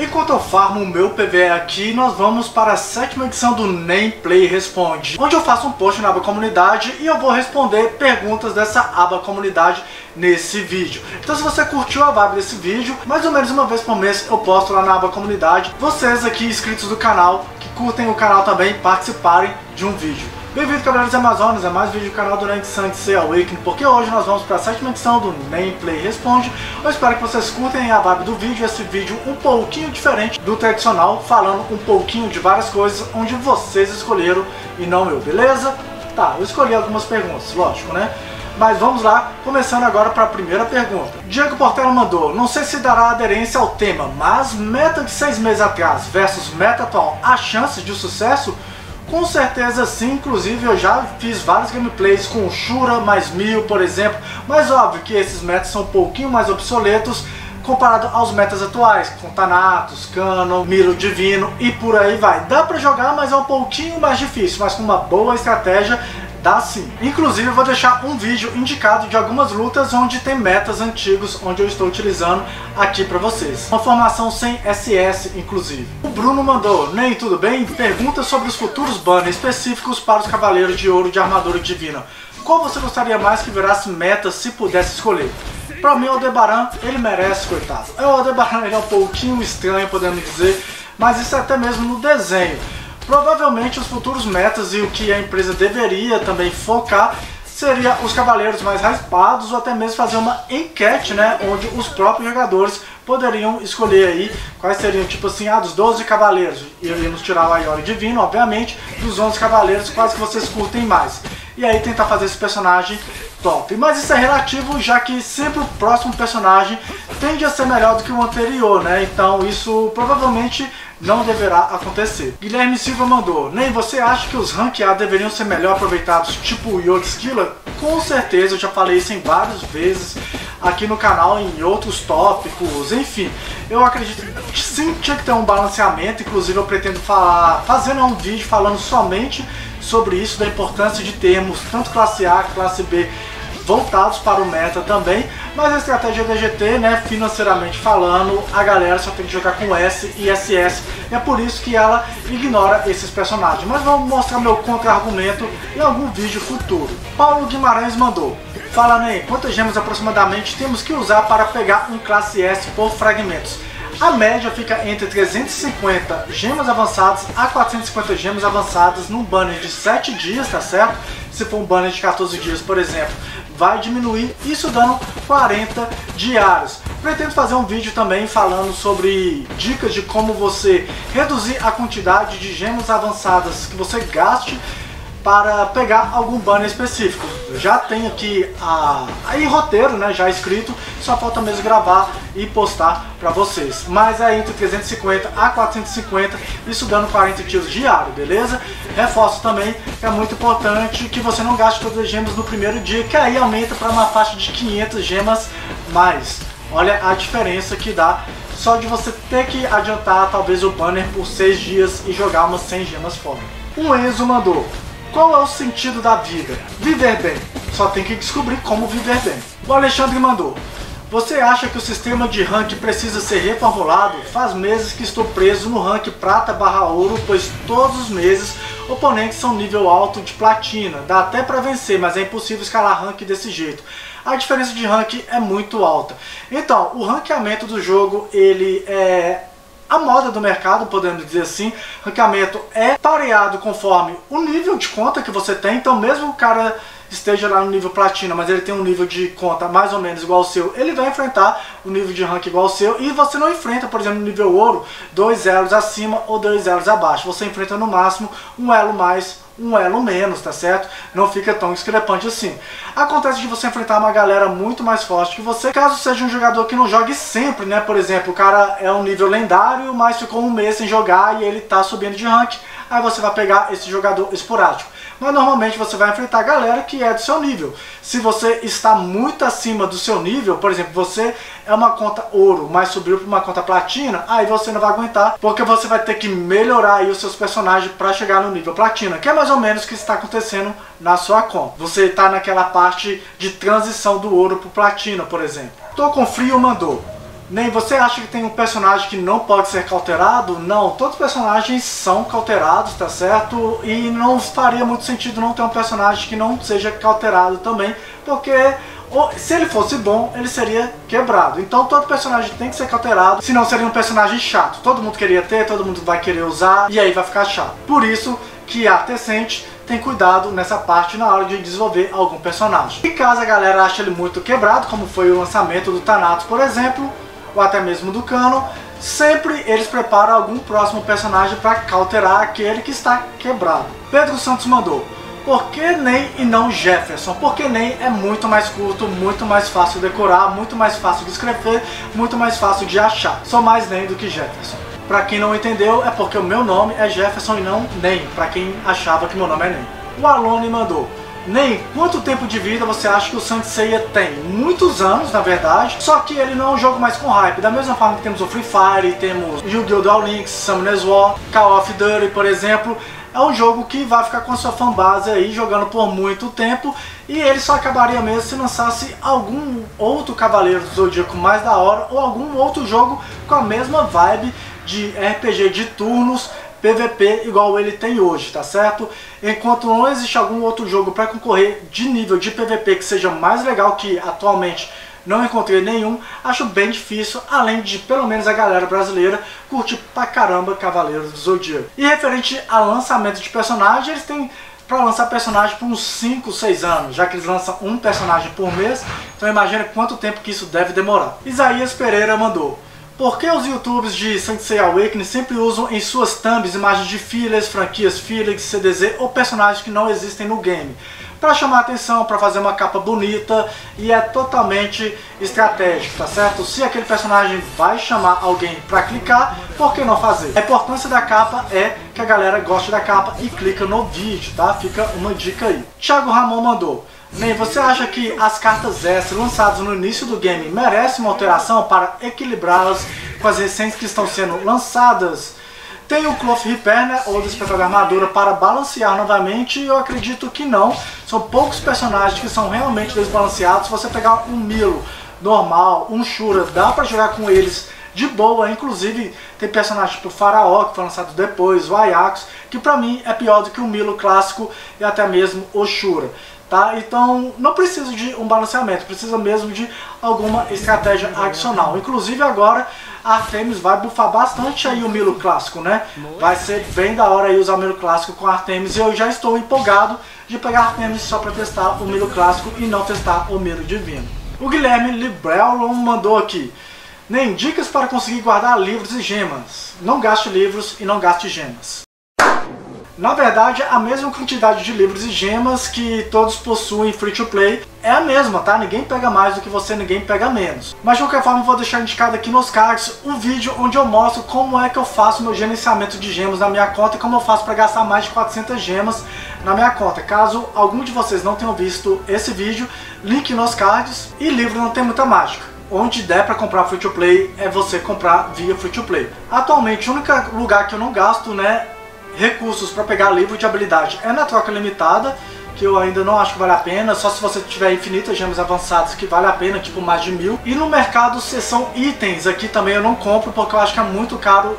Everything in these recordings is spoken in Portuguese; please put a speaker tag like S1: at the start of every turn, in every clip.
S1: Enquanto eu farmo o meu PVE aqui, nós vamos para a sétima edição do Nem Play Responde, onde eu faço um post na aba comunidade e eu vou responder perguntas dessa aba comunidade nesse vídeo. Então se você curtiu a vibe desse vídeo, mais ou menos uma vez por mês eu posto lá na aba comunidade. Vocês aqui inscritos do canal, que curtem o canal também, participarem de um vídeo. Bem-vindo, Cavaleiros Amazonas, é mais vídeo do canal do Night Sanctuary Awakening, porque hoje nós vamos para a sétima edição do Nameplay Responde. Eu espero que vocês curtem a vibe do vídeo, esse vídeo um pouquinho diferente do tradicional, falando um pouquinho de várias coisas, onde vocês escolheram e não eu, beleza? Tá, eu escolhi algumas perguntas, lógico, né? Mas vamos lá, começando agora para a primeira pergunta. Diego Portela mandou, não sei se dará aderência ao tema, mas meta de seis meses atrás versus meta atual, há chances de sucesso? Com certeza sim, inclusive eu já fiz vários gameplays com Shura mais Mil, por exemplo, mas óbvio que esses metas são um pouquinho mais obsoletos comparado aos metas atuais, com Thanatos, Canon, Miro Divino e por aí vai. Dá pra jogar, mas é um pouquinho mais difícil, mas com uma boa estratégia Dá sim. Inclusive eu vou deixar um vídeo indicado de algumas lutas onde tem metas antigos, onde eu estou utilizando aqui para vocês. Uma formação sem SS, inclusive. O Bruno mandou, nem tudo bem? Pergunta sobre os futuros banners específicos para os Cavaleiros de Ouro de Armadura Divina. Qual você gostaria mais que virasse meta se pudesse escolher? Pra mim o Aldebaran, ele merece, coitado. O Aldebaran ele é um pouquinho estranho, podemos dizer, mas isso é até mesmo no desenho. Provavelmente os futuros metas e o que a empresa deveria também focar seria os cavaleiros mais raspados ou até mesmo fazer uma enquete, né, onde os próprios jogadores poderiam escolher aí quais seriam, tipo assim, ah, dos 12 cavaleiros, iríamos tirar o Aiori Divino, obviamente, dos 11 cavaleiros, quais que vocês curtem mais. E aí tentar fazer esse personagem top. Mas isso é relativo, já que sempre o próximo personagem tende a ser melhor do que o anterior, né? Então isso provavelmente não deverá acontecer. Guilherme Silva mandou, nem você acha que os ranqueados deveriam ser melhor aproveitados, tipo o Skilla? Com certeza, eu já falei isso em várias vezes aqui no canal, em outros tópicos, enfim. Eu acredito que sim, tinha que ter um balanceamento, inclusive eu pretendo falar, fazendo um vídeo falando somente sobre isso, da importância de termos tanto classe A, classe B voltados para o meta também, mas a estratégia DGT, né, financeiramente falando, a galera só tem que jogar com S e SS, e é por isso que ela ignora esses personagens. Mas vamos mostrar meu contra-argumento em algum vídeo futuro. Paulo Guimarães mandou, Fala Ney, quantas gemas aproximadamente temos que usar para pegar um classe S por fragmentos? A média fica entre 350 gemas avançadas a 450 gemas avançadas num banner de 7 dias, tá certo? Se for um banner de 14 dias, por exemplo, vai diminuir, isso dando 40 diários. Pretendo fazer um vídeo também falando sobre dicas de como você reduzir a quantidade de gemas avançadas que você gaste para pegar algum banner específico. Já tenho aqui a, aí roteiro, né, já escrito, só falta mesmo gravar e postar para vocês. Mas é entre 350 a 450, isso dando 40 tiros diário, beleza? Reforço também que é muito importante que você não gaste todas as gemas no primeiro dia, que aí aumenta para uma faixa de 500 gemas mais. Olha a diferença que dá só de você ter que adiantar talvez o banner por 6 dias e jogar umas 100 gemas fora. O Enzo mandou qual é o sentido da vida? Viver bem. Só tem que descobrir como viver bem. O Alexandre mandou. Você acha que o sistema de rank precisa ser reformulado? Faz meses que estou preso no rank prata barra ouro, pois todos os meses oponentes são nível alto de platina. Dá até para vencer, mas é impossível escalar rank desse jeito. A diferença de rank é muito alta. Então, o ranqueamento do jogo ele é a moda do mercado, podemos dizer assim. Ranqueamento é pareado conforme o nível de conta que você tem. Então, mesmo o cara esteja lá no nível platina, mas ele tem um nível de conta mais ou menos igual ao seu, ele vai enfrentar o nível de rank igual ao seu e você não enfrenta, por exemplo, no nível ouro, dois elos acima ou dois elos abaixo. Você enfrenta no máximo um elo mais um elo menos, tá certo? Não fica tão discrepante assim. Acontece de você enfrentar uma galera muito mais forte que você, caso seja um jogador que não jogue sempre, né? Por exemplo, o cara é um nível lendário, mas ficou um mês sem jogar e ele tá subindo de rank, aí você vai pegar esse jogador esporádico mas normalmente você vai enfrentar a galera que é do seu nível. Se você está muito acima do seu nível, por exemplo, você é uma conta ouro, mas subiu para uma conta platina, aí você não vai aguentar, porque você vai ter que melhorar aí os seus personagens para chegar no nível platina, que é mais ou menos o que está acontecendo na sua conta. Você está naquela parte de transição do ouro para platina, por exemplo. Tô com frio mandou. Nem você acha que tem um personagem que não pode ser cauterado? Não, todos os personagens são cauterados, tá certo? E não faria muito sentido não ter um personagem que não seja cauterado também, porque se ele fosse bom, ele seria quebrado. Então todo personagem tem que ser cauterado, senão seria um personagem chato. Todo mundo queria ter, todo mundo vai querer usar, e aí vai ficar chato. Por isso que a Tecente tem cuidado nessa parte na hora de desenvolver algum personagem. E caso a galera ache ele muito quebrado, como foi o lançamento do Thanatos, por exemplo, ou até mesmo do Cano, sempre eles preparam algum próximo personagem para cauterar aquele que está quebrado. Pedro Santos mandou, por que Ney e não Jefferson? Porque Ney é muito mais curto, muito mais fácil de decorar, muito mais fácil de escrever, muito mais fácil de achar. Sou mais Ney do que Jefferson. Para quem não entendeu, é porque o meu nome é Jefferson e não Ney, para quem achava que meu nome é Ney. O Alone mandou, nem quanto tempo de vida você acha que o Saint Seiya tem? Muitos anos, na verdade, só que ele não é um jogo mais com hype. Da mesma forma que temos o Free Fire, temos Yu-Gi-Oh! Duel Links, Summoner's War, Call of Duty, por exemplo, é um jogo que vai ficar com a sua fanbase aí jogando por muito tempo e ele só acabaria mesmo se lançasse algum outro Cavaleiro do Zodíaco mais da hora ou algum outro jogo com a mesma vibe de RPG de turnos PVP igual ele tem hoje, tá certo? Enquanto não existe algum outro jogo para concorrer de nível de PVP que seja mais legal que atualmente não encontrei nenhum, acho bem difícil, além de pelo menos a galera brasileira curtir pra caramba Cavaleiros do Zodíaco. E referente a lançamento de personagens, eles têm para lançar personagem por uns 5, 6 anos, já que eles lançam um personagem por mês, então imagina quanto tempo que isso deve demorar. Isaías Pereira mandou. Por que os youtubers de Saint Seiya Awakening sempre usam em suas thumbs imagens de fillers, franquias fillers, CDZ ou personagens que não existem no game? Para chamar atenção, para fazer uma capa bonita e é totalmente estratégico, tá certo? Se aquele personagem vai chamar alguém para clicar, por que não fazer? A importância da capa é que a galera goste da capa e clica no vídeo, tá? Fica uma dica aí. Thiago Ramon mandou. Bem, você acha que as cartas extras lançadas no início do game merecem uma alteração para equilibrá-las com as recentes que estão sendo lançadas? Tem o Cloth Repair, né, ou Despertar da Armadura, para balancear novamente, eu acredito que não. São poucos personagens que são realmente desbalanceados. Se você pegar um Milo normal, um Shura, dá para jogar com eles de boa. Inclusive, tem personagens tipo Faraó, que foi lançado depois, o Ajax, que para mim é pior do que o Milo clássico e até mesmo o Shura. Tá? Então não precisa de um balanceamento, precisa mesmo de alguma estratégia adicional. Inclusive agora a Artemis vai bufar bastante aí o Milo clássico, né? Vai ser bem da hora aí usar o Milo clássico com a Artemis e eu já estou empolgado de pegar a Artemis só para testar o Milo clássico e não testar o Milo divino. O Guilherme Librello mandou aqui. Nem dicas para conseguir guardar livros e gemas. Não gaste livros e não gaste gemas. Na verdade, a mesma quantidade de livros e gemas que todos possuem free to play é a mesma, tá? Ninguém pega mais do que você, ninguém pega menos. Mas de qualquer forma, vou deixar indicado aqui nos cards um vídeo onde eu mostro como é que eu faço meu gerenciamento de gemas na minha conta e como eu faço para gastar mais de 400 gemas na minha conta. Caso algum de vocês não tenham visto esse vídeo, link nos cards. E livro não tem muita mágica onde der para comprar free to play é você comprar via free to play. Atualmente o único lugar que eu não gasto, né, recursos para pegar livro de habilidade é na troca limitada, que eu ainda não acho que vale a pena, só se você tiver infinitas gemas avançadas que vale a pena, tipo mais de mil. E no mercado seção itens, aqui também eu não compro porque eu acho que é muito caro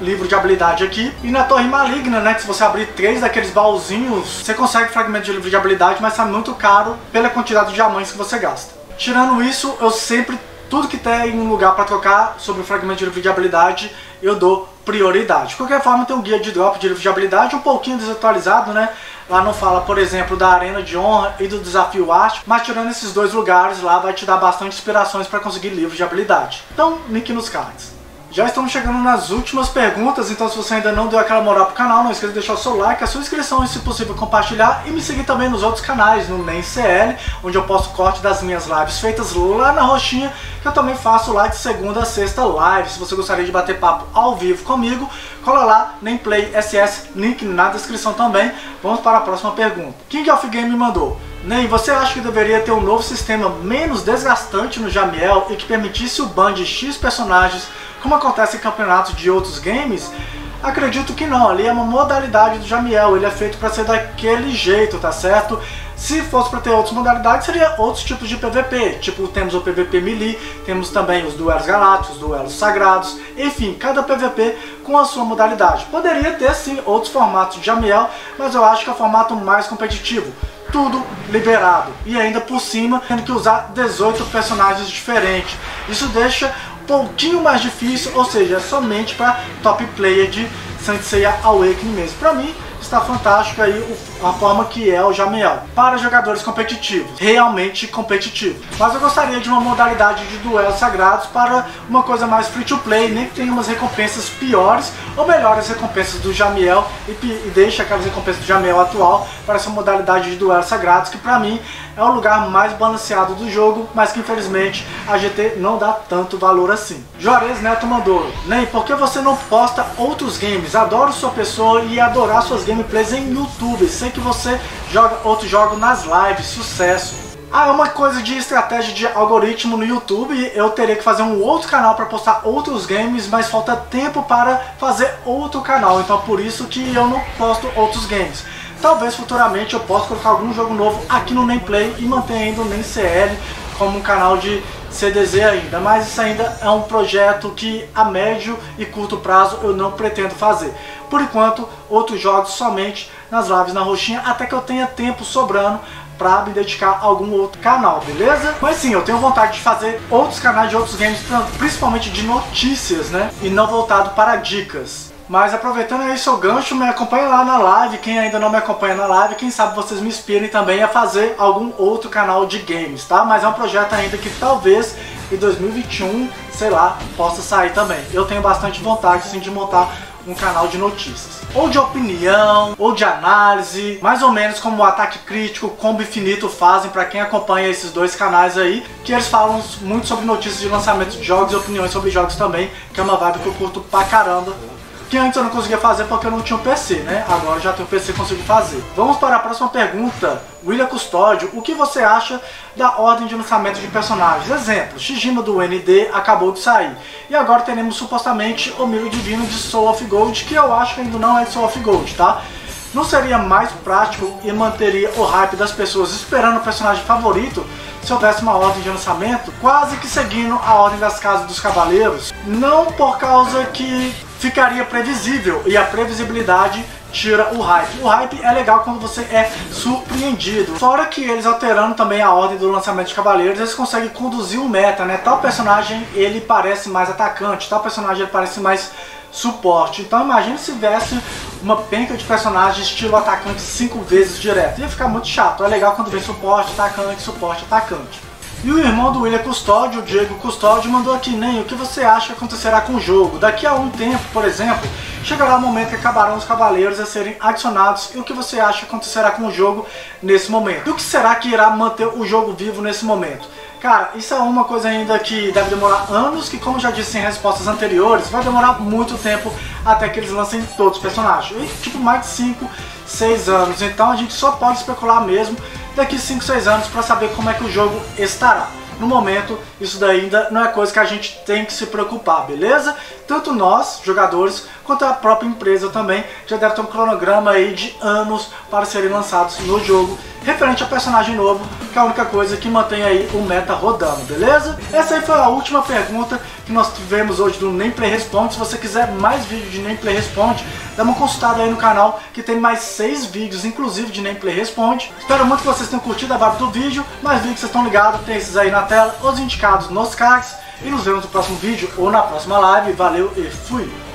S1: livro de habilidade aqui. E na Torre Maligna, né, que se você abrir três daqueles baúzinhos, você consegue fragmento de livro de habilidade, mas é muito caro pela quantidade de diamantes que você gasta. Tirando isso, eu sempre tudo que tem um lugar para trocar sobre o fragmento de livro de habilidade, eu dou prioridade. De qualquer forma, tem um guia de drop de livro de habilidade um pouquinho desatualizado, né? Lá não fala, por exemplo, da Arena de Honra e do Desafio Arte, mas tirando esses dois lugares lá vai te dar bastante inspirações para conseguir livros de habilidade. Então, link nos cards. Já estamos chegando nas últimas perguntas, então se você ainda não deu aquela moral pro canal, não esqueça de deixar o seu like, a sua inscrição e se possível compartilhar e me seguir também nos outros canais, no NemCL, onde eu posto corte das minhas lives feitas lá na roxinha, que eu também faço lá de segunda a sexta live. Se você gostaria de bater papo ao vivo comigo, cola lá, Nameplay SS, link na descrição também. Vamos para a próxima pergunta. King of Game me mandou. Nem você acha que deveria ter um novo sistema menos desgastante no Jamiel e que permitisse o ban de X personagens como acontece em campeonatos de outros games, acredito que não. Ali é uma modalidade do Jamiel, ele é feito para ser daquele jeito, tá certo? Se fosse para ter outras modalidades, seria outros tipos de PVP, tipo temos o PVP Melee, temos também os duelos galácticos, duelos sagrados, enfim, cada PVP com a sua modalidade. Poderia ter sim outros formatos de Amiel, mas eu acho que é o formato mais competitivo tudo liberado. E ainda por cima, tendo que usar 18 personagens diferentes. Isso deixa um pouquinho mais difícil, ou seja, é somente para top player de Saint Seiya Awakening mesmo. Para mim, está fantástico aí a forma que é o Jamiel para jogadores competitivos, realmente competitivos. Mas eu gostaria de uma modalidade de duelos sagrados para uma coisa mais free to play, nem que tenha umas recompensas piores ou melhores recompensas do Jamiel e, e deixe aquelas recompensas do Jamiel atual para essa modalidade de duelos sagrados que para mim é o lugar mais balanceado do jogo, mas que infelizmente a GT não dá tanto valor assim. Juarez Neto mandou, Nem, por que você não posta outros games? Adoro sua pessoa e adorar suas gameplays em YouTube, sei que você joga outro jogo nas lives, sucesso. Ah, é uma coisa de estratégia de algoritmo no YouTube, eu teria que fazer um outro canal para postar outros games, mas falta tempo para fazer outro canal, então por isso que eu não posto outros games. Talvez futuramente eu possa colocar algum jogo novo aqui no Nameplay e manter ainda o NameCL como um canal de CDZ ainda, mas isso ainda é um projeto que a médio e curto prazo eu não pretendo fazer. Por enquanto, outros jogos somente nas lives na roxinha, até que eu tenha tempo sobrando para me dedicar a algum outro canal, beleza? Mas sim, eu tenho vontade de fazer outros canais de outros games, principalmente de notícias, né? E não voltado para dicas. Mas aproveitando aí seu gancho, me acompanha lá na live. Quem ainda não me acompanha na live, quem sabe vocês me inspirem também a fazer algum outro canal de games, tá? Mas é um projeto ainda que talvez em 2021, sei lá, possa sair também. Eu tenho bastante vontade assim, de montar um canal de notícias. Ou de opinião, ou de análise, mais ou menos como o Ataque Crítico, Combo Infinito fazem para quem acompanha esses dois canais aí, que eles falam muito sobre notícias de lançamento de jogos e opiniões sobre jogos também, que é uma vibe que eu curto pra caramba que antes eu não conseguia fazer porque eu não tinha um PC, né? Agora já tenho um PC e consigo fazer. Vamos para a próxima pergunta. William Custódio, o que você acha da ordem de lançamento de personagens? Exemplo, Shijima do ND acabou de sair. E agora teremos supostamente o Milo Divino de Soul of Gold, que eu acho que ainda não é de Soul of Gold, tá? Não seria mais prático e manteria o hype das pessoas esperando o personagem favorito se houvesse uma ordem de lançamento, quase que seguindo a ordem das casas dos cavaleiros? Não por causa que ficaria previsível e a previsibilidade tira o hype. O hype é legal quando você é surpreendido. Fora que eles alterando também a ordem do lançamento de Cavaleiros, eles conseguem conduzir o meta, né? Tal personagem ele parece mais atacante, tal personagem ele parece mais suporte. Então imagine se tivesse uma penca de personagens estilo atacante cinco vezes direto. Ia ficar muito chato. É legal quando vem suporte, atacante, suporte, atacante. E o irmão do William Custódio, o Diego Custódio, mandou aqui, nem o que você acha que acontecerá com o jogo? Daqui a um tempo, por exemplo, chegará o momento que acabarão os cavaleiros a serem adicionados e o que você acha que acontecerá com o jogo nesse momento? E o que será que irá manter o jogo vivo nesse momento? Cara, isso é uma coisa ainda que deve demorar anos, que como já disse em respostas anteriores, vai demorar muito tempo até que eles lancem todos os personagens. E, tipo, mais de 5, 6 anos. Então a gente só pode especular mesmo daqui 5, 6 anos para saber como é que o jogo estará. No momento, isso daí ainda não é coisa que a gente tem que se preocupar, beleza? Tanto nós, jogadores, quanto a própria empresa também já deve ter um cronograma aí de anos para serem lançados no jogo referente a personagem novo, que é a única coisa que mantém aí o meta rodando, beleza? Essa aí foi a última pergunta que nós tivemos hoje do Nem Play Responde. Se você quiser mais vídeos de Nem Play Responde, dá uma consultada aí no canal que tem mais seis vídeos, inclusive de Nem Play Responde. Espero muito que vocês tenham curtido a vibe do vídeo, mais vídeos que vocês estão ligados, tem esses aí na tela, os indicados nos cards. E nos vemos no próximo vídeo ou na próxima live. Valeu e fui!